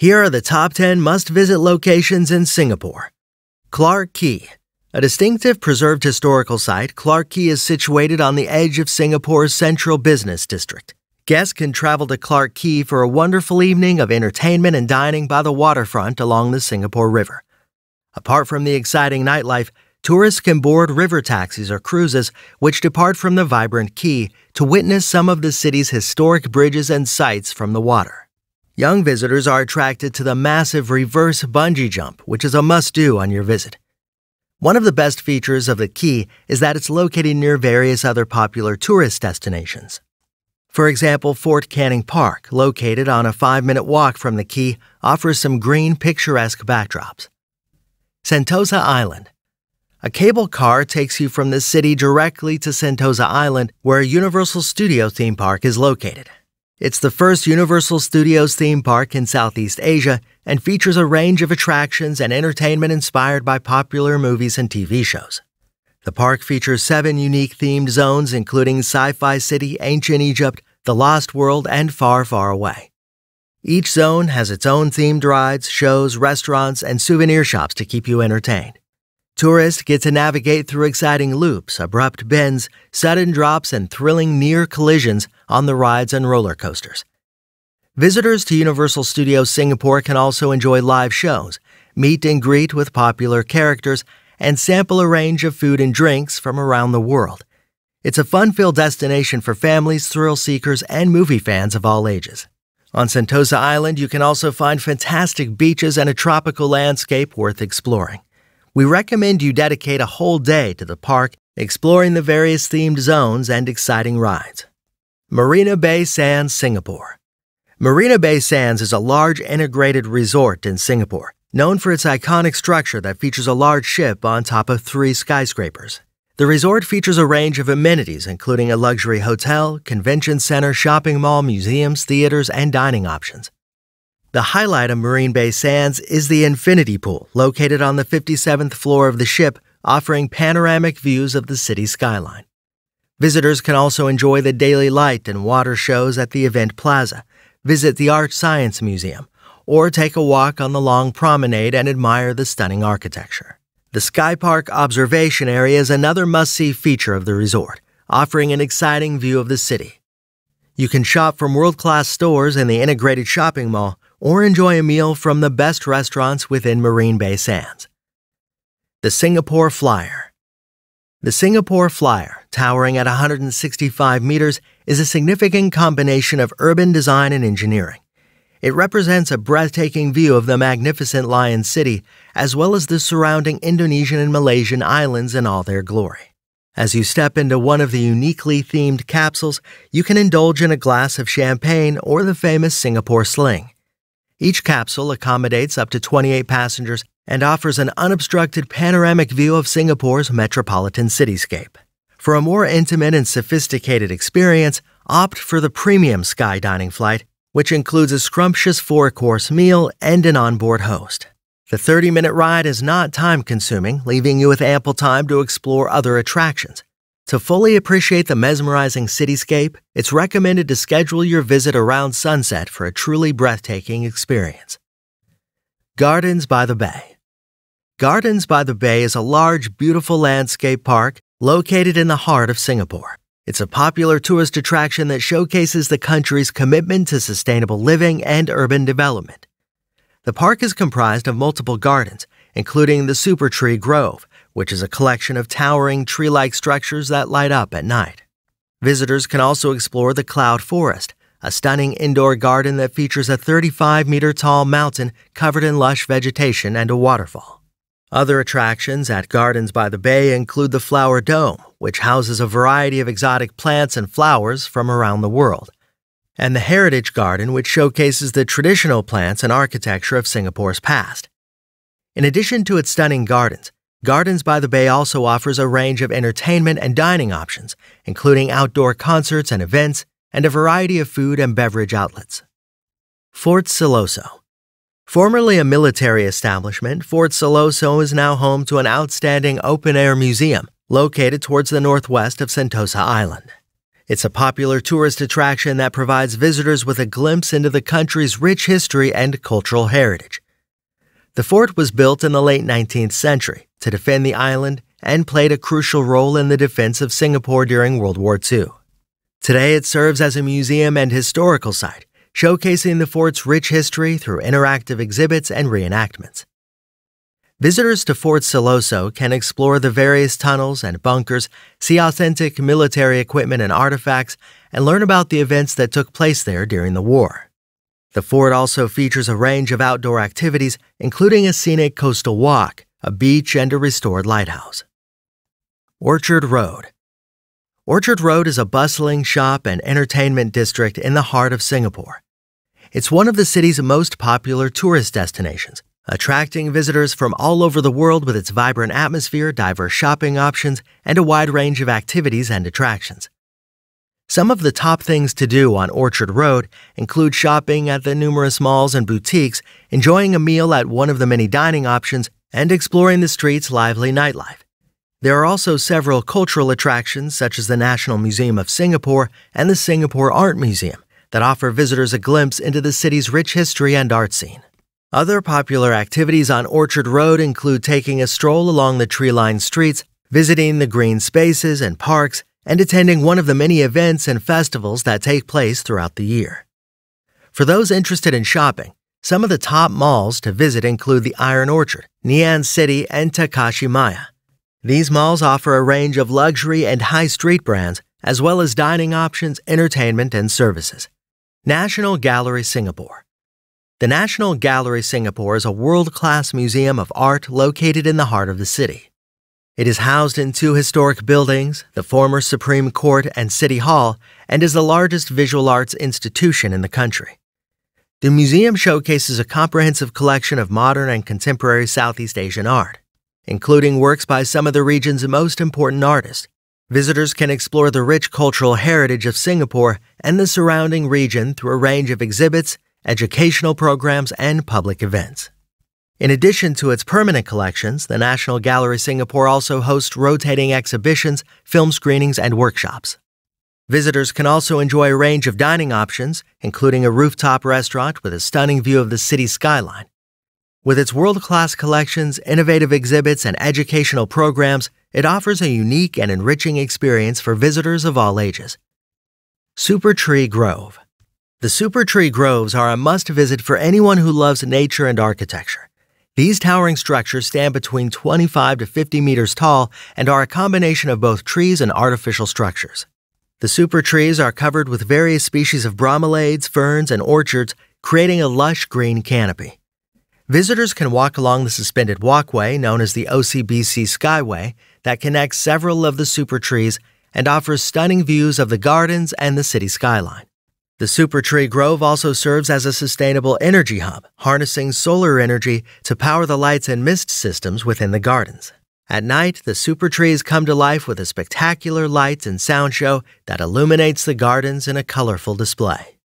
Here are the top 10 must visit locations in Singapore. Clarke Quay. A distinctive preserved historical site, Clarke Quay is situated on the edge of Singapore's central business district. Guests can travel to Clarke Quay for a wonderful evening of entertainment and dining by the waterfront along the Singapore River. Apart from the exciting nightlife, tourists can board river taxis or cruises which depart from the vibrant quay to witness some of the city's historic bridges and sights from the water. Young visitors are attracted to the massive reverse bungee jump, which is a must do on your visit. One of the best features of the Quay is that it's located near various other popular tourist destinations. For example, Fort Canning Park, located on a five minute walk from the Quay, offers some green, picturesque backdrops. Sentosa Island. A cable car takes you from the city directly to Sentosa Island, where Universal Studio theme park is located. It's the first Universal Studios theme park in Southeast Asia and features a range of attractions and entertainment inspired by popular movies and TV shows. The park features seven unique themed zones, including Sci Fi City, Ancient Egypt, the Lost World, and Far, Far Away. Each zone has its own themed rides, shows, restaurants, and souvenir shops to keep you entertained. Tourists get to navigate through exciting loops, abrupt bends, sudden drops, and thrilling near collisions on the rides and roller coasters. Visitors to Universal Studios Singapore can also enjoy live shows, meet and greet with popular characters, and sample a range of food and drinks from around the world. It's a fun filled destination for families, thrill seekers, and movie fans of all ages. On Sentosa Island, you can also find fantastic beaches and a tropical landscape worth exploring. We recommend you dedicate a whole day to the park, exploring the various themed zones and exciting rides. Marina Bay Sands, Singapore. Marina Bay Sands is a large integrated resort in Singapore, known for its iconic structure that features a large ship on top of three skyscrapers. The resort features a range of amenities, including a luxury hotel, convention center, shopping mall, museums, theaters, and dining options. The highlight of Marina Bay Sands is the infinity pool, located on the 57th floor of the ship, offering panoramic views of the city skyline. Visitors can also enjoy the daily light and water shows at the event plaza, visit the Art Science Museum, or take a walk on the long promenade and admire the stunning architecture. The Sky Park Observation Area is another must see feature of the resort, offering an exciting view of the city. You can shop from world class stores in the integrated shopping mall or enjoy a meal from the best restaurants within Marina Bay Sands. The Singapore Flyer The Singapore Flyer, towering at 165 meters, is a significant combination of urban design and engineering. It represents a breathtaking view of the magnificent Lion City, as well as the surrounding Indonesian and Malaysian islands in all their glory. As you step into one of the uniquely themed capsules, you can indulge in a glass of champagne or the famous Singapore Sling. Each capsule accommodates up to 28 passengers and offers an unobstructed panoramic view of Singapore's metropolitan cityscape. For a more intimate and sophisticated experience, opt for the premium sky dining flight which includes a scrumptious four course meal and an onboard host. The 30 minute ride is not time consuming, leaving you with ample time to explore other attractions. To fully appreciate the mesmerizing cityscape, it's recommended to schedule your visit around sunset for a truly breathtaking experience. Gardens by the Bay Gardens by the Bay is a large, beautiful landscape park located in the heart of Singapore. It's a popular tourist attraction that showcases the country's commitment to sustainable living and urban development. The park is comprised of multiple gardens, including the Super Tree Grove, which is a collection of towering tree like structures that light up at night. Visitors can also explore the Cloud Forest, a stunning indoor garden that features a 35 meter tall mountain covered in lush vegetation and a waterfall. Other attractions at Gardens by the Bay include the Flower Dome, which houses a variety of exotic plants and flowers from around the world, and the Heritage Garden, which showcases the traditional plants and architecture of Singapore's past. In addition to its stunning gardens, Gardens by the Bay also offers a range of entertainment and dining options, including outdoor concerts and events, and a variety of food and beverage outlets. Fort Siloso Formerly a military establishment, Fort Siloso is now home to an outstanding open air museum located towards the northwest of Sentosa Island. It's a popular tourist attraction that provides visitors with a glimpse into the country's rich history and cultural heritage. The fort was built in the late 19th century to defend the island and played a crucial role in the defense of Singapore during World War II. Today, it serves as a museum and historical site, showcasing the fort's rich history through interactive exhibits and reenactments. Visitors to Fort Siloso can explore the various tunnels and bunkers, see authentic military equipment and artifacts, and learn about the events that took place there during the war. The fort also features a range of outdoor activities, including a scenic coastal walk, a beach, and a restored lighthouse. Orchard Road Orchard Road is a bustling shop and entertainment district in the heart of Singapore. It's one of the city's most popular tourist destinations, attracting visitors from all over the world with its vibrant atmosphere, diverse shopping options, and a wide range of activities and attractions. Some of the top things to do on Orchard Road include shopping at the numerous malls and boutiques, enjoying a meal at one of the many dining options, and exploring the street's lively nightlife. There are also several cultural attractions such as the National Museum of Singapore and the Singapore Art Museum that offer visitors a glimpse into the city's rich history and art scene. Other popular activities on Orchard Road include taking a stroll along the tree lined streets, visiting the green spaces and parks, and attending one of the many events and festivals that take place throughout the year. For those interested in shopping, some of the top malls to visit include the ION Orchard, Ngee City, and Takashimaya. These malls offer a range of luxury and high street brands, as well as dining options, entertainment, and services. National Gallery Singapore the National Gallery Singapore is a world class museum of art located in the heart of the city. It is housed in two historic buildings, the former Supreme Court and City Hall, and is the largest visual arts institution in the country. The museum showcases a comprehensive collection of modern and contemporary Southeast Asian art, including works by some of the region's most important artists. Visitors can explore the rich cultural heritage of Singapore and the surrounding region through a range of exhibits, educational programs, and public events. In addition to its permanent collections, the National Gallery Singapore also hosts rotating exhibitions, film screenings, and workshops. Visitors can also enjoy a range of dining options, including a rooftop restaurant with a stunning view of the city skyline. With its world class collections, innovative exhibits, and educational programs, it offers a unique and enriching experience for visitors of all ages. Super Tree Grove the Super Tree Groves are a must visit for anyone who loves nature and architecture. These towering structures stand between 25 to 50 meters tall and are a combination of both trees and artificial structures. The super trees are covered with various species of bromeliads, ferns, and orchids, creating a lush green canopy. Visitors can walk along the suspended walkway known as the OCBC Skyway that connects several of the super trees and offers stunning views of the gardens and the city skyline. The Super Tree Grove also serves as a sustainable energy hub, harnessing solar energy to power the lights and mist systems within the gardens. At night, the super trees come to life with a spectacular lights and sound show that illuminates the gardens in a colorful display.